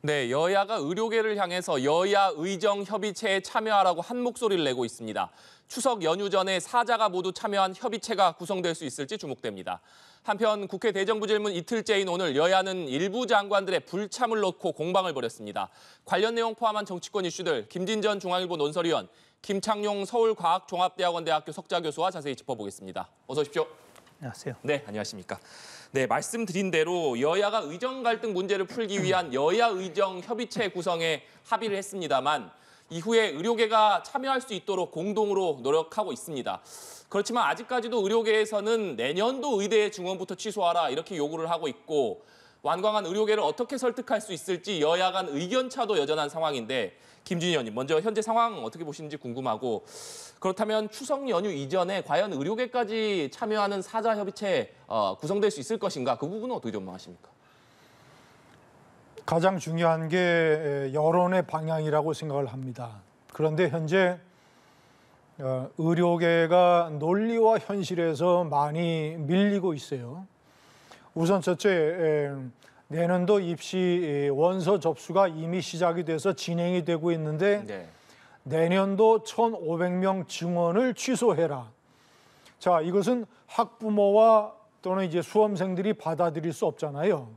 네, 여야가 의료계를 향해서 여야 의정 협의체에 참여하라고 한 목소리를 내고 있습니다. 추석 연휴 전에 사자가 모두 참여한 협의체가 구성될 수 있을지 주목됩니다. 한편 국회 대정부질문 이틀째인 오늘 여야는 일부 장관들의 불참을 놓고 공방을 벌였습니다. 관련 내용 포함한 정치권 이슈들 김진전 중앙일보 논설위원, 김창용 서울과학종합대학원대학교 석좌 교수와 자세히 짚어보겠습니다. 어서 오십시오. 안녕하세요. 네, 안녕하십니까. 네, 말씀드린 대로 여야가 의정 갈등 문제를 풀기 위한 여야 의정 협의체 구성에 합의를 했습니다만 이후에 의료계가 참여할 수 있도록 공동으로 노력하고 있습니다. 그렇지만 아직까지도 의료계에서는 내년도 의대 증원부터 취소하라 이렇게 요구를 하고 있고 완강한 의료계를 어떻게 설득할 수 있을지 여야 간 의견 차도 여전한 상황인데 김준희 의원님 먼저 현재 상황 어떻게 보시는지 궁금하고 그렇다면 추석 연휴 이전에 과연 의료계까지 참여하는 사자 협의체 어, 구성될 수 있을 것인가 그 부분은 어떻게 전망하십니까? 가장 중요한 게 여론의 방향이라고 생각을 합니다. 그런데 현재 어, 의료계가 논리와 현실에서 많이 밀리고 있어요. 우선 첫째 내년도 입시 원서 접수가 이미 시작이 돼서 진행이 되고 있는데 네. 내년도 1,500명 증원을 취소해라. 자, 이것은 학부모와 또는 이제 수험생들이 받아들일 수 없잖아요.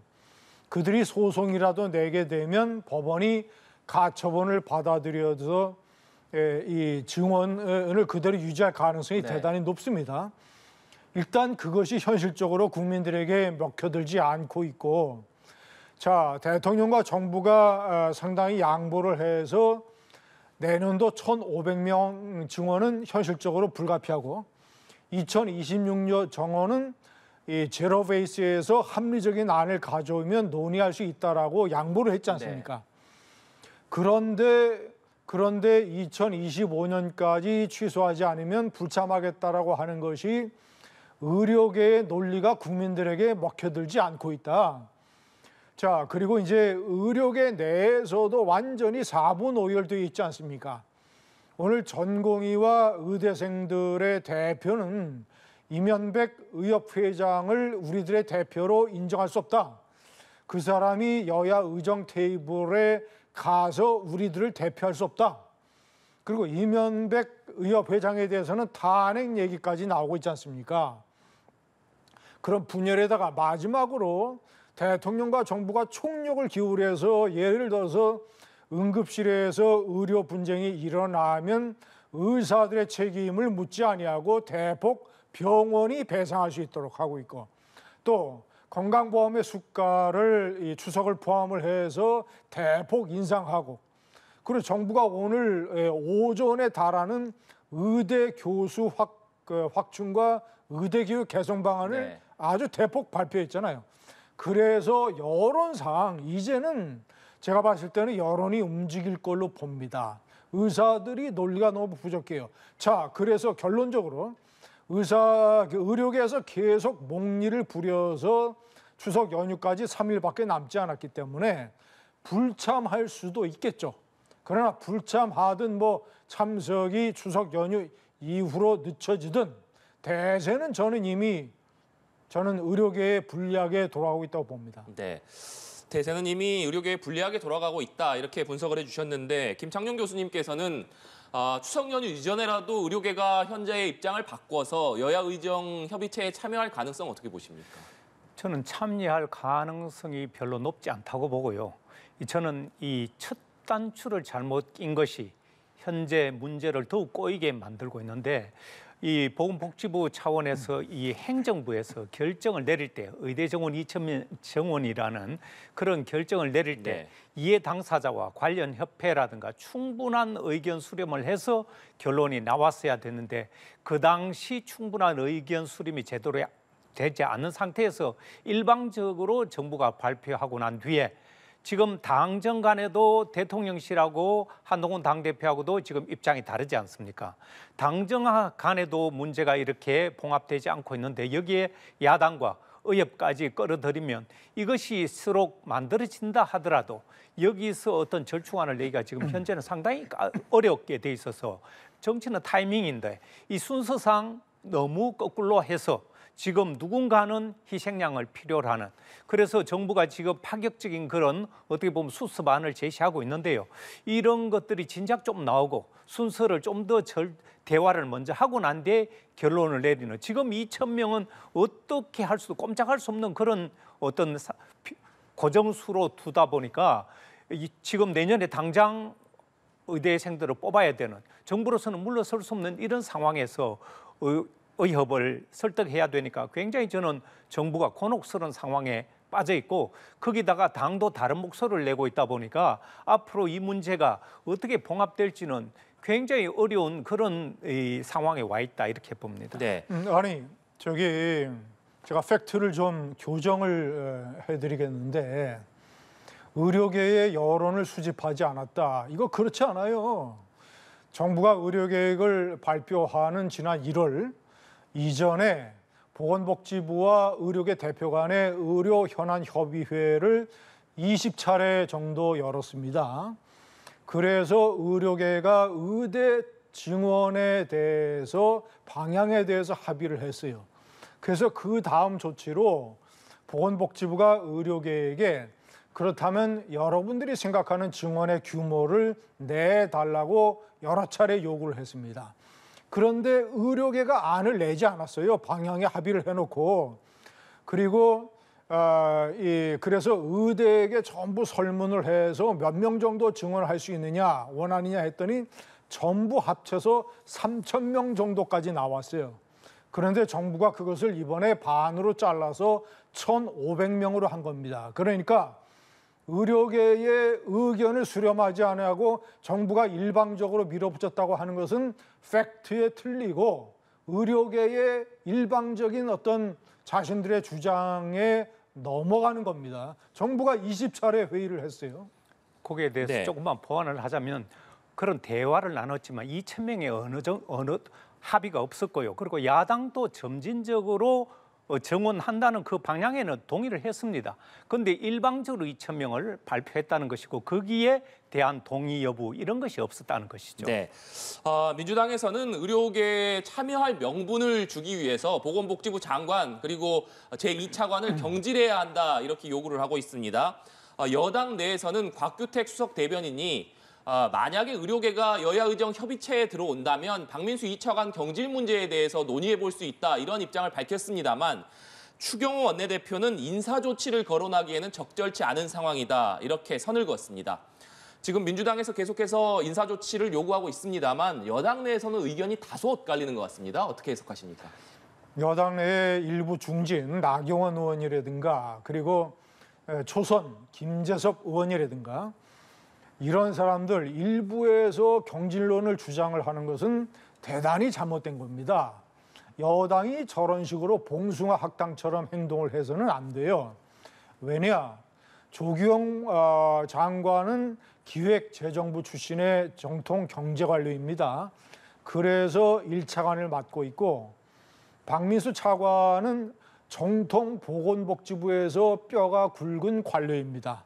그들이 소송이라도 내게 되면 법원이 가처분을 받아들여서 예, 이 증언을 그대로 유지할 가능성이 네. 대단히 높습니다. 일단 그것이 현실적으로 국민들에게 먹혀들지 않고 있고, 자 대통령과 정부가 어, 상당히 양보를 해서 내년도 1,500명 증원은 현실적으로 불가피하고 2026년 정원은 이 제로 베이스에서 합리적인 안을 가져오면 논의할 수 있다라고 양보를 했지 않습니까? 그런데 그런데 2025년까지 취소하지 않으면 불참하겠다라고 하는 것이 의료계의 논리가 국민들에게 먹혀들지 않고 있다. 자, 그리고 이제 의료계 내에서도 완전히 사분 오열되어 있지 않습니까? 오늘 전공의와 의대생들의 대표는 이면백 의협회장을 우리들의 대표로 인정할 수 없다. 그 사람이 여야 의정 테이블에 가서 우리들을 대표할 수 없다. 그리고 이면백 의협회장에 대해서는 탄핵 얘기까지 나오고 있지 않습니까? 그런 분열에다가 마지막으로 대통령과 정부가 총력을 기울여서 예를 들어서 응급실에서 의료 분쟁이 일어나면 의사들의 책임을 묻지 아니하고 대폭 병원이 배상할 수 있도록 하고 있고 또 건강보험의 수가를 이 추석을 포함을 해서 대폭 인상하고 그리고 정부가 오늘 에, 오전에 달하는 의대 교수 확, 그, 확충과 의대 교육 개선 방안을 네. 아주 대폭 발표했잖아요. 그래서 여론상 이제는 제가 봤을 때는 여론이 움직일 걸로 봅니다. 의사들이 논리가 너무 부족해요. 자, 그래서 결론적으로 의사 그 의료계에서 계속 목리를 부려서 추석 연휴까지 3일밖에 남지 않았기 때문에 불참할 수도 있겠죠. 그러나 불참하든 뭐 참석이 추석 연휴 이후로 늦춰지든 대세는 저는 이미 저는 의료계의 불리하게 돌아가고 있다고 봅니다. 네. 대세는 이미 의료계에 불리하게 돌아가고 있다 이렇게 분석을 해주셨는데 김창룡 교수님께서는 아, 추석 연휴 이전에라도 의료계가 현재의 입장을 바꿔서 여야 의정 협의체에 참여할 가능성 어떻게 보십니까? 저는 참여할 가능성이 별로 높지 않다고 보고요. 이 저는 이 첫 단추를 잘못 낀 것이 현재 문제를 더욱 꼬이게 만들고 있는데 이 보건복지부 차원에서 이 행정부에서 결정을 내릴 때 의대 정원 2천 정원이라는 그런 결정을 내릴 때 네. 이해 당사자와 관련 협회라든가 충분한 의견 수렴을 해서 결론이 나왔어야 되는데 그 당시 충분한 의견 수렴이 제대로 되지 않은 상태에서 일방적으로 정부가 발표하고 난 뒤에 지금 당정 간에도 대통령실하고 한동훈 당대표하고도 지금 입장이 다르지 않습니까? 당정 간에도 문제가 이렇게 봉합되지 않고 있는데 여기에 야당과 의협까지 끌어들이면 이것이 서로 만들어진다 하더라도 여기서 어떤 절충안을 내기가 지금 현재는 상당히 까- 어렵게 돼 있어서 정치는 타이밍인데 이 순서상 너무 거꾸로 해서 지금 누군가는 희생양을 필요로 하는 그래서 정부가 지금 파격적인 그런 어떻게 보면 수습안을 제시하고 있는데요. 이런 것들이 진작 좀 나오고 순서를 좀 더 대화를 먼저 하고 난 뒤에 결론을 내리는 지금 2천 명은 어떻게 할 수도 꼼짝할 수 없는 그런 어떤 고정수로 두다 보니까 이- 지금 내년에 당장 의대생들을 뽑아야 되는 정부로서는 물러설 수 없는 이런 상황에서 의, 의협을 설득해야 되니까 굉장히 저는 정부가 곤혹스러운 상황에 빠져 있고 거기다가 당도 다른 목소리를 내고 있다 보니까 앞으로 이 문제가 어떻게 봉합될지는 굉장히 어려운 그런 이 상황에 와 있다 이렇게 봅니다. 네. 음, 아니 저기 제가 팩트를 좀 교정을 어, 해드리겠는데 의료계의 여론을 수집하지 않았다. 이거 그렇지 않아요. 정부가 의료계획을 발표하는 지난 1월 이전에 보건복지부와 의료계 대표 간의 의료 현안 협의회를 20차례 정도 열었습니다. 그래서 의료계가 의대 증원에 대해서 방향에 대해서 합의를 했어요. 그래서 그 다음 조치로 보건복지부가 의료계에게 그렇다면 여러분들이 생각하는 증원의 규모를 내달라고 여러 차례 요구를 했습니다. 그런데 의료계가 안을 내지 않았어요. 방향에 합의를 해놓고 그리고 어, 이 그래서 의대에게 전부 설문을 해서 몇 명 정도 증언을 할수 있느냐 원하느냐 했더니 전부 합쳐서 3천 명 정도까지 나왔어요. 그런데 정부가 그것을 이번에 반으로 잘라서 1,500명으로 한 겁니다. 그러니까 의료계의 의견을 수렴하지 않고 정부가 일방적으로 밀어붙였다고 하는 것은 팩트에 틀리고 의료계의 일방적인 어떤 자신들의 주장에 넘어가는 겁니다. 정부가 20차례 회의를 했어요. 거기에 대해서 네. 조금만 보완을 하자면 그런 대화를 나눴지만 2천 명의 어느 정 어느 합의가 없었고요. 그리고 야당도 점진적으로 어, 정원한다는 그 방향에는 동의를 했습니다. 그런데 일방적으로 2천 명을 발표했다는 것이고 거기에 대한 동의 여부 이런 것이 없었다는 것이죠. 네. 어, 민주당에서는 의료계에 참여할 명분을 주기 위해서 보건복지부 장관 그리고 제2차관을 경질해야 한다 이렇게 요구를 하고 있습니다. 어, 여당 내에서는 곽규택 수석 대변인이 어, 만약에 의료계가 여야 의정 협의체에 들어온다면 박민수 2차관 경질 문제에 대해서 논의해 볼 수 있다 이런 입장을 밝혔습니다만 추경호 원내대표는 인사 조치를 거론하기에는 적절치 않은 상황이다 이렇게 선을 그었습니다. 지금 민주당에서 계속해서 인사 조치를 요구하고 있습니다만 여당 내에서는 의견이 다소 엇갈리는 것 같습니다. 어떻게 해석하십니까? 여당 내의 일부 중진 나경원 의원이라든가 그리고 에, 초선 김재섭 의원이라든가 이런 사람들 일부에서 경질론을 주장을 하는 것은 대단히 잘못된 겁니다. 여당이 저런 식으로 봉숭아 학당처럼 행동을 해서는 안 돼요. 왜냐? 조규영 어, 장관은 기획재정부 출신의 정통 경제관료입니다. 그래서 일차관을 맡고 있고 박민수 차관은 정통 보건복지부에서 뼈가 굵은 관료입니다.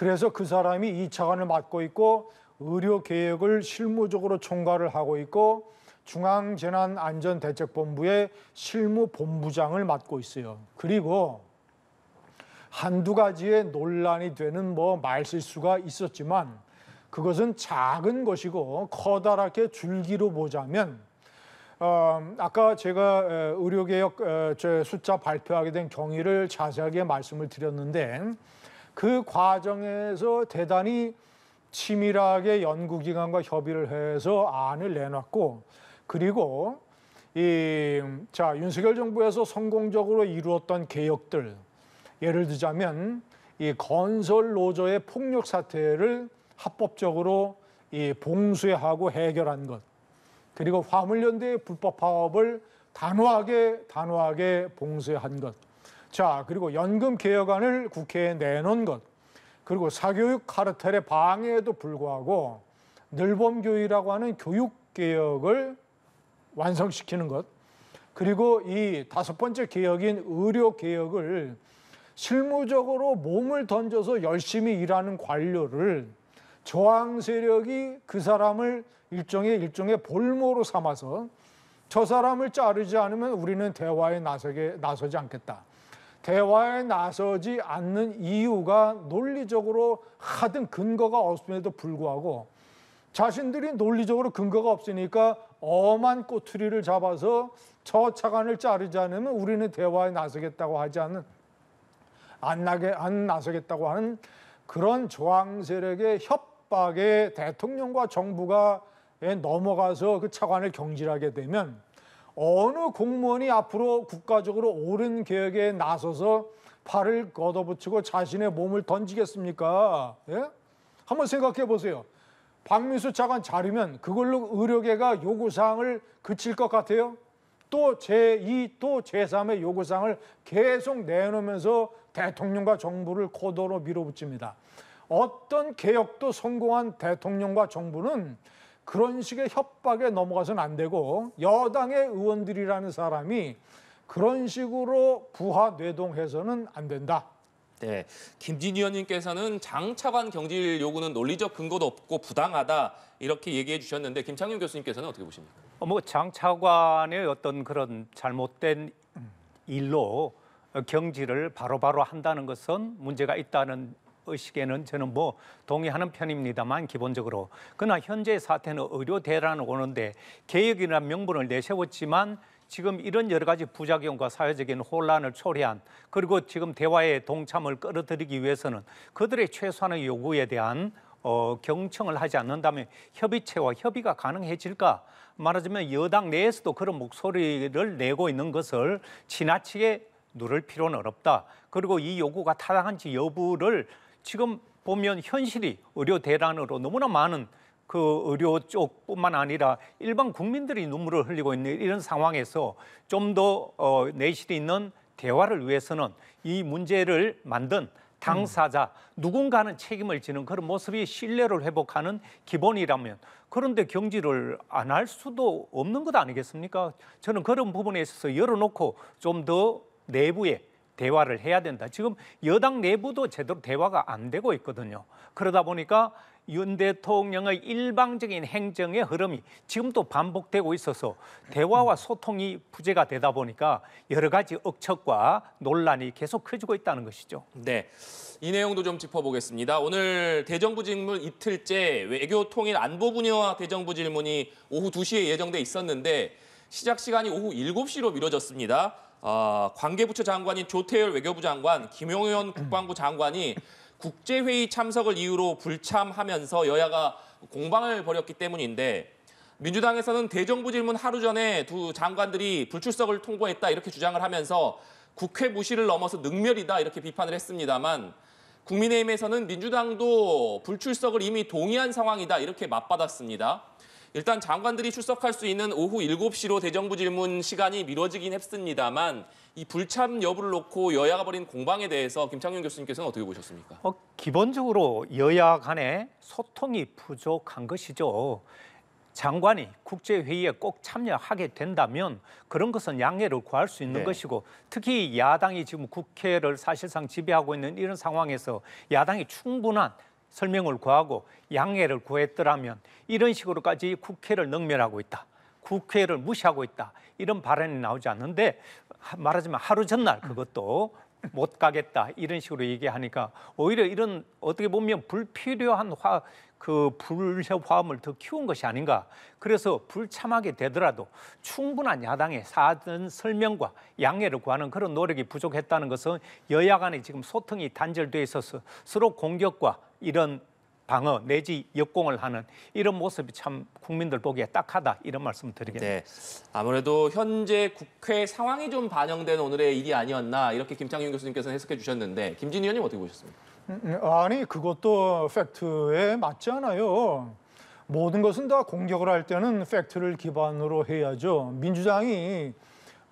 그래서 그 사람이 이 차관을 맡고 있고 의료 개혁을 실무적으로 총괄을 하고 있고 중앙재난안전대책본부의 실무본부장을 맡고 있어요. 그리고 한두 가지의 논란이 되는 뭐 말실수가 있었지만 그것은 작은 것이고 커다랗게 줄기로 보자면 어, 아까 제가 에, 의료개혁 에, 저 숫자 발표하게 된 경위를 자세하게 말씀을 드렸는데 그 과정에서 대단히 치밀하게 연구기관과 협의를 해서 안을 내놨고 그리고 이, 자, 윤석열 정부에서 성공적으로 이루었던 개혁들 예를 들자면 이 건설 노조의 폭력 사태를 합법적으로 이 봉쇄하고 해결한 것 그리고 화물연대의 불법 파업을 단호하게 단호하게 봉쇄한 것. 자, 그리고 연금 개혁안을 국회에 내놓은 것. 그리고 사교육 카르텔의 방해에도 불구하고 늘범교이라고 하는 교육 개혁을 완성시키는 것. 그리고 이 다섯 번째 개혁인 의료 개혁을 실무적으로 몸을 던져서 열심히 일하는 관료를 저항 세력이 그 사람을 일종의 일종의 볼모로 삼아서 저 사람을 자르지 않으면 우리는 대화에 나서게 나서지 않겠다. 대화에 나서지 않는 이유가 논리적으로 하등 근거가 없음에도 불구하고 자신들이 논리적으로 근거가 없으니까 엄한 꼬투리를 잡아서 저 차관을 자르지 않으면 우리는 대화에 나서겠다고 하지 않는 안 나게 안 나서겠다고 하는 그런 저항 세력의 협박에 대통령과 정부가 에 넘어가서 그 차관을 경질하게 되면 어느 공무원이 앞으로 국가적으로 옳은 개혁에 나서서 팔을 걷어붙이고 자신의 몸을 던지겠습니까? 예? 한번 생각해 보세요. 박민수 차관 자르면 그걸로 의료계가 요구사항을 그칠 것 같아요? 또 제2, 또 제3의 요구사항을 계속 내놓으면서 대통령과 정부를 코도로 밀어붙입니다. 어떤 개혁도 성공한 대통령과 정부는 그런 식의 협박에 넘어가서는 안 되고 여당의 의원들이라는 사람이 그런 식으로 부하 뇌동해서는 안 된다. 네, 김진 의원님께서는 장 차관 경질 요구는 논리적 근거도 없고 부당하다 이렇게 얘기해 주셨는데 김창윤 교수님께서는 어떻게 보십니까? 어, 뭐 장차관의 어떤 그런 잘못된 일로 경질을 바로바로 한다는 것은 문제가 있다는 의식에는 저는 뭐 동의하는 편입니다만 기본적으로 그러나 현재 사태는 의료 대란을 오는데 개혁이라는 명분을 내세웠지만 지금 이런 여러 가지 부작용과 사회적인 혼란을 초래한 그리고 지금 대화의 동참을 끌어들이기 위해서는 그들의 최소한의 요구에 대한 어, 경청을 하지 않는다면 협의체와 협의가 가능해질까? 말하자면 여당 내에서도 그런 목소리를 내고 있는 것을 지나치게 누를 필요는 없다. 그리고 이 요구가 타당한지 여부를 지금 보면 현실이 의료 대란으로 너무나 많은 그 의료 쪽뿐만 아니라 일반 국민들이 눈물을 흘리고 있는 이런 상황에서 좀 더 어, 내실이 있는 대화를 위해서는 이 문제를 만든 당사자 누군가는 책임을 지는 그런 모습이 신뢰를 회복하는 기본이라면 그런데 경질을 안할 수도 없는 것 아니겠습니까? 저는 그런 부분에 있어서 열어놓고 좀 더 내부에 대화를 해야 된다. 지금 여당 내부도 제대로 대화가 안 되고 있거든요. 그러다 보니까 윤 대통령의 일방적인 행정의 흐름이 지금도 반복되고 있어서 대화와 소통이 부재가 되다 보니까 여러 가지 억척과 논란이 계속 커지고 있다는 것이죠. 네. 이 내용도 좀 짚어보겠습니다. 오늘 대정부 질문 이틀째 외교 통일 안보 분야 대정부 질문이 오후 2시에 예정돼 있었는데 시작 시간이 오후 7시로 미뤄졌습니다. 어, 관계부처 장관인 조태열 외교부 장관, 김용현 국방부 장관이 국제회의 참석을 이유로 불참하면서 여야가 공방을 벌였기 때문인데 민주당에서는 대정부 질문 하루 전에 두 장관들이 불출석을 통보했다 이렇게 주장을 하면서 국회 무시를 넘어서 능멸이다 이렇게 비판을 했습니다만 국민의힘에서는 민주당도 불출석을 이미 동의한 상황이다 이렇게 맞받았습니다. 일단 장관들이 출석할 수 있는 오후 7시로 대정부 질문 시간이 미뤄지긴 했습니다만 이 불참 여부를 놓고 여야가 벌인 공방에 대해서 김창윤 교수님께서는 어떻게 보셨습니까? 어, 기본적으로 여야 간의 소통이 부족한 것이죠. 장관이 국제회의에 꼭 참여하게 된다면 그런 것은 양해를 구할 수 있는 네. 것이고 특히 야당이 지금 국회를 사실상 지배하고 있는 이런 상황에서 야당이 충분한 설명을 구하고 양해를 구했더라면 이런 식으로까지 국회를 능멸하고 있다. 국회를 무시하고 있다. 이런 발언이 나오지 않는데 하- 말하자면 하루 전날 그것도 못 가겠다 이런 식으로 얘기하니까 오히려 이런 어떻게 보면 불필요한 화 그 불협화음을 더 키운 것이 아닌가. 그래서 불참하게 되더라도 충분한 야당의 사전 설명과 양해를 구하는 그런 노력이 부족했다는 것은 여야 간에 지금 소통이 단절돼 있어서 서로 공격과 이런 방어 내지 역공을 하는 이런 모습이 참 국민들 보기에 딱하다 이런 말씀을 드리겠습니다. 네. 아무래도 현재 국회 상황이 좀 반영된 오늘의 일이 아니었나 이렇게 김창윤 교수님께서는 해석해 주셨는데 김진 의원님 어떻게 보셨습니까? 음, 아니 그것도 팩트에 맞지 않아요. 모든 것은 다 공격을 할 때는 팩트를 기반으로 해야죠. 민주당이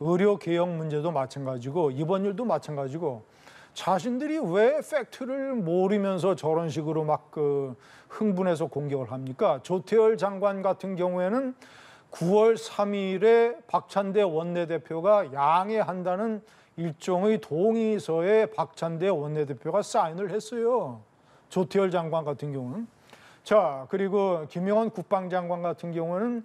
의료 개혁 문제도 마찬가지고 이번 일도 마찬가지고 자신들이 왜 팩트를 모르면서 저런 식으로 막 그 흥분해서 공격을 합니까? 조태열 장관 같은 경우에는 9월 3일에 박찬대 원내대표가 양해한다는 일종의 동의서에 박찬대 원내대표가 사인을 했어요. 조태열 장관 같은 경우는. 자, 그리고 김영원 국방장관 같은 경우는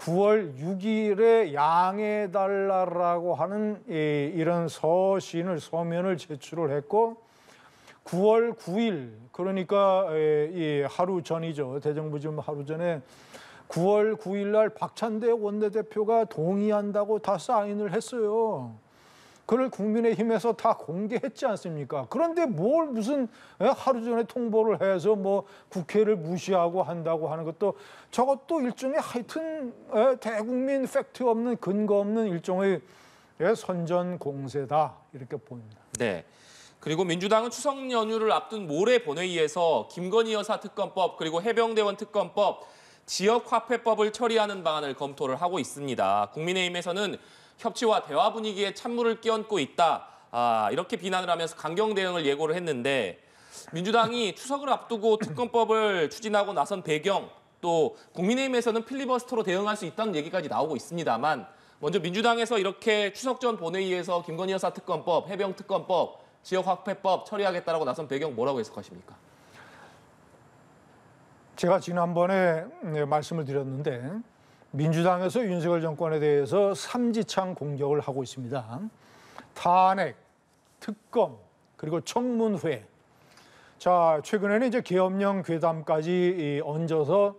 9월 6일에 양해달라라고 하는 이, 이런 서신을 서면을 제출을 했고 9월 9일 그러니까 하루 전이죠 대정부 좀 하루 전에 9월 9일 날 박찬대 원내대표가 동의한다고 다 사인을 했어요. 그걸 국민의힘에서 다 공개했지 않습니까? 그런데 뭘 무슨 에, 하루 전에 통보를 해서 뭐 국회를 무시하고 한다고 하는 것도 저것도 일종의 하여튼 에, 대국민 팩트 없는 근거 없는 일종의 에, 선전 공세다 이렇게 보입니다. 네. 그리고 민주당은 추석 연휴를 앞둔 모레 본회의에서 김건희 여사 특검법 그리고 해병대원 특검법 지역화폐법을 처리하는 방안을 검토를 하고 있습니다. 국민의힘에서는 협치와 대화 분위기에 찬물을 끼얹고 있다. 아, 이렇게 비난을 하면서 강경 대응을 예고를 했는데 민주당이 추석을 앞두고 특검법을 추진하고 나선 배경 또 국민의힘에서는 필리버스터로 대응할 수 있다는 얘기까지 나오고 있습니다만 먼저 민주당에서 이렇게 추석 전 본회의에서 김건희 여사 특검법, 해병 특검법, 지역 화폐법 처리하겠다라고 나선 배경 뭐라고 해석하십니까? 제가 지난번에 네, 말씀을 드렸는데 민주당에서 윤석열 정권에 대해서 삼지창 공격을 하고 있습니다. 탄핵, 특검, 그리고 청문회. 자, 최근에는 이제 계엄령 괴담까지 이 얹어서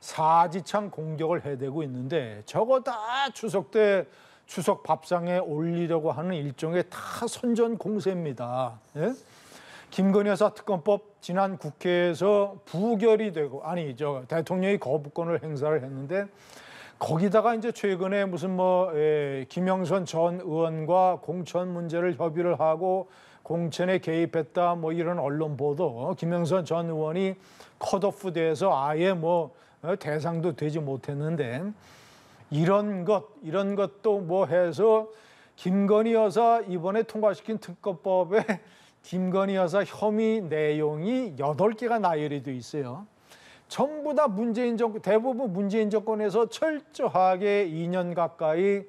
사지창 공격을 해대고 있는데 저거 다 추석 때 추석 밥상에 올리려고 하는 일종의 다 선전 공세입니다. 예? 김건희 여사 특검법 지난 국회에서 부결이 되고 아니 저 대통령이 거부권을 행사를 했는데 거기다가 이제 최근에 무슨 뭐 에, 김영선 전 의원과 공천 문제를 협의를 하고 공천에 개입했다 뭐 이런 언론 보도 김영선 전 의원이 컷오프 돼서 아예 뭐 어, 대상도 되지 못했는데 이런 것 이런 것도 뭐 해서 김건희 여사 이번에 통과시킨 특검법에 김건희 여사 혐의 내용이 여덟 개가 나열이 돼 있어요. 전부 다 문재인 정권 대부분 문재인 정권에서 철저하게 2년 가까이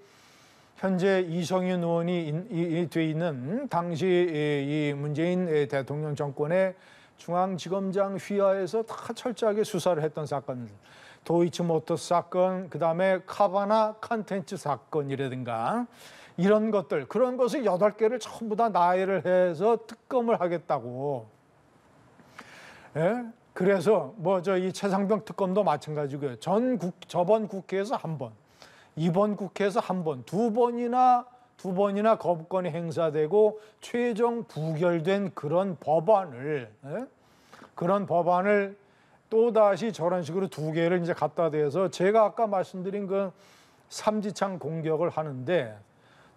현재 이성윤 의원이 돼 있는 당시 이이 문재인 대통령 정권의 중앙지검장 휘하에서 다 철저하게 수사를 했던 사건들. 도이치모터스 사건, 그다음에 카바나 컨텐츠 사건이라든가 이런 것들 그런 것을 여덟 개를 전부 다 나열을 해서 특검을 하겠다고. 예? 그래서 뭐 저 이 최상병 특검도 마찬가지고요. 전 국, 저번 국회에서 한 번, 이번 국회에서 한 번, 두 번이나 두 번이나 거부권이 행사되고 최종 부결된 그런 법안을 예? 그런 법안을 또 다시 저런 식으로 두 개를 이제 갖다 대서 제가 아까 말씀드린 그 삼지창 공격을 하는데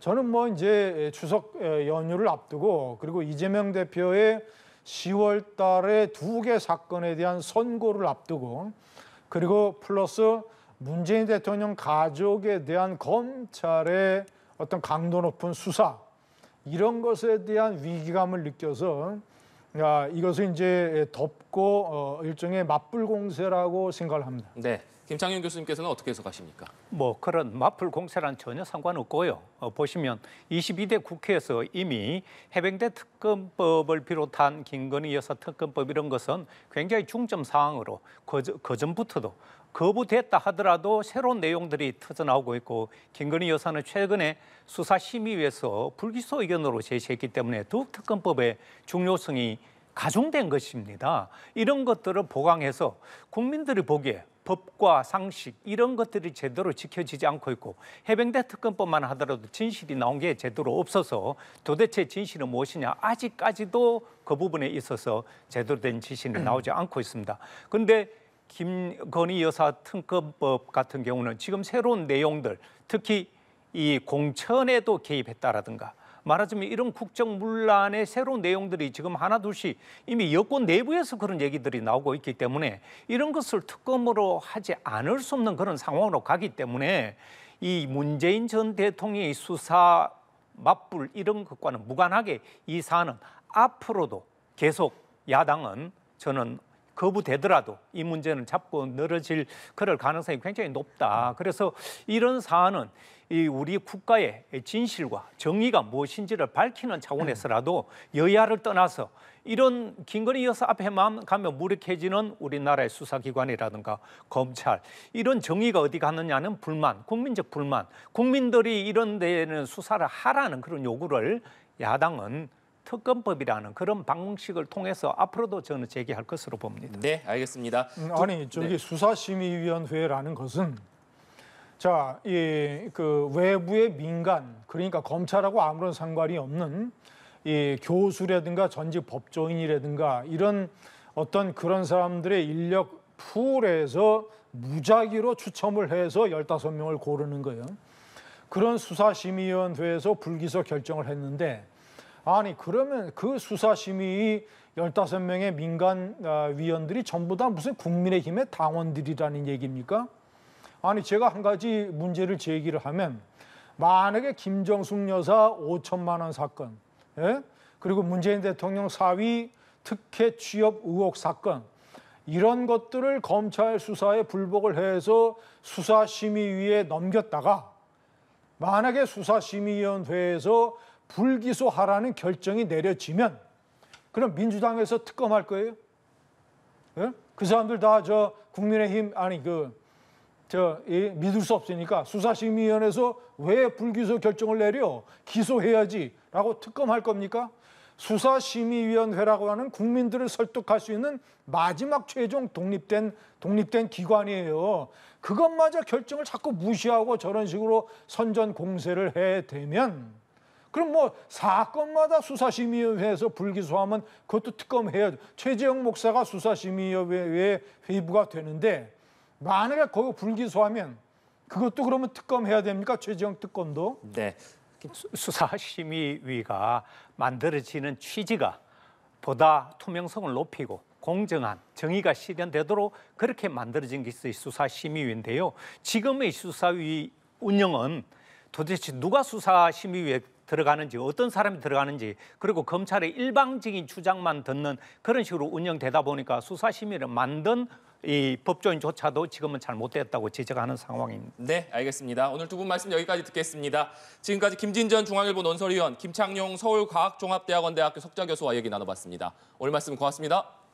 저는 뭐 이제 추석 연휴를 앞두고 그리고 이재명 대표의 10월 달에 두 개 사건에 대한 선고를 앞두고 그리고 플러스 문재인 대통령 가족에 대한 검찰의 어떤 강도 높은 수사 이런 것에 대한 위기감을 느껴서 야, 이것을 이제 덮고 어, 일종의 맞불 공세라고 생각을 합니다. 네. 김창현 교수님께서는 어떻게 해석하십니까? 뭐 그런 맞불 공세란 전혀 상관없고요. 어, 보시면 22대 국회에서 이미 해병대 특검법을 비롯한 김건희 여사 특검법 이런 것은 굉장히 중점 사항으로 그저- 그전부터도 거부됐다 하더라도 새로운 내용들이 터져 나오고 있고 김건희 여사는 최근에 수사심의위에서 불기소 의견으로 제시했기 때문에 더욱 특검법의 중요성이 가중된 것입니다. 이런 것들을 보강해서 국민들이 보기에 법과 상식 이런 것들이 제대로 지켜지지 않고 있고 해병대 특검법만 하더라도 진실이 나온 게 제대로 없어서 도대체 진실은 무엇이냐 아직까지도 그 부분에 있어서 제대로 된 진실이 나오지 않고 있습니다. 그런데 김건희 여사 특검법 같은 경우는 지금 새로운 내용들 특히 이 공천에도 개입했다라든가 말하자면 이런 국정 문란의 새로운 내용들이 지금 하나둘씩 이미 여권 내부에서 그런 얘기들이 나오고 있기 때문에 이런 것을 특검으로 하지 않을 수 없는 그런 상황으로 가기 때문에 이 문재인 전 대통령의 수사 맞불 이런 것과는 무관하게 이 사안은 앞으로도 계속 야당은 저는 거부되더라도 이 문제는 잡고 늘어질 그럴 가능성이 굉장히 높다. 그래서 이런 사안은 이 우리 국가의 진실과 정의가 무엇인지를 밝히는 차원에서라도 여야를 떠나서 이런 김건희 여사 앞에만 가면 무력해지는 우리나라의 수사기관이라든가 검찰 이런 정의가 어디 갔느냐는 불만, 국민적 불만, 국민들이 이런 데는 수사를 하라는 그런 요구를 야당은 특검법이라는 그런 방식을 통해서 앞으로도 저는 제기할 것으로 봅니다. 네, 알겠습니다. 음, 아니 저기 네. 수사심의위원회라는 것은 자, 이 그 외부의 민간 그러니까 검찰하고 아무런 상관이 없는 이 교수라든가 전직 법조인이라든가 이런 어떤 그런 사람들의 인력 풀에서 무작위로 추첨을 해서 15명을 고르는 거예요. 그런 수사심의위원회에서 불기소 결정을 했는데 아니 그러면 그 수사심의 15명의 민간 아, 위원들이 전부 다 무슨 국민의힘의 당원들이라는 얘기입니까? 아니 제가 한 가지 문제를 제기를 하면 만약에 김정숙 여사 5천만 원 사건, 예? 그리고 문재인 대통령 사위 특혜 취업 의혹 사건 이런 것들을 검찰 수사에 불복을 해서 수사심의위에 넘겼다가 만약에 수사심의위원회에서 불기소하라는 결정이 내려지면 그럼 민주당에서 특검할 거예요? 예? 그 사람들 다 저 국민의힘 아니 그 저 믿을 수 없으니까 수사심의위원회에서 왜 불기소 결정을 내려 기소해야지라고 특검할 겁니까? 수사심의위원회라고 하는 국민들을 설득할 수 있는 마지막 최종 독립된 독립된 기관이에요. 그것마저 결정을 자꾸 무시하고 저런 식으로 선전 공세를 해 대면 그럼 뭐 사건마다 수사심의위원회에서 불기소하면 그것도 특검해야죠. 최재형 목사가 수사심의위원회에 회부가 되는데 만약에 거기 불기소하면 그것도 그러면 특검해야 됩니까? 최재형 특검도? 네. 수- 수사심의위가 만들어지는 취지가 보다 투명성을 높이고 공정한 정의가 실현되도록 그렇게 만들어진 게 있어요. 수사심의위인데요. 지금의 수사위 운영은 도대체 누가 수사심의위에 들어가는지 어떤 사람이 들어가는지 그리고 검찰의 일방적인 주장만 듣는 그런 식으로 운영되다 보니까 수사 심의를 만든 이 법조인조차도 지금은 잘 못됐다고 지적하는 상황입니다. 네, 알겠습니다. 오늘 두 분 말씀 여기까지 듣겠습니다. 지금까지 김진전 중앙일보 논설위원, 김창룡 서울과학종합대학원 대학교 석좌 교수와 얘기 나눠봤습니다. 오늘 말씀 고맙습니다.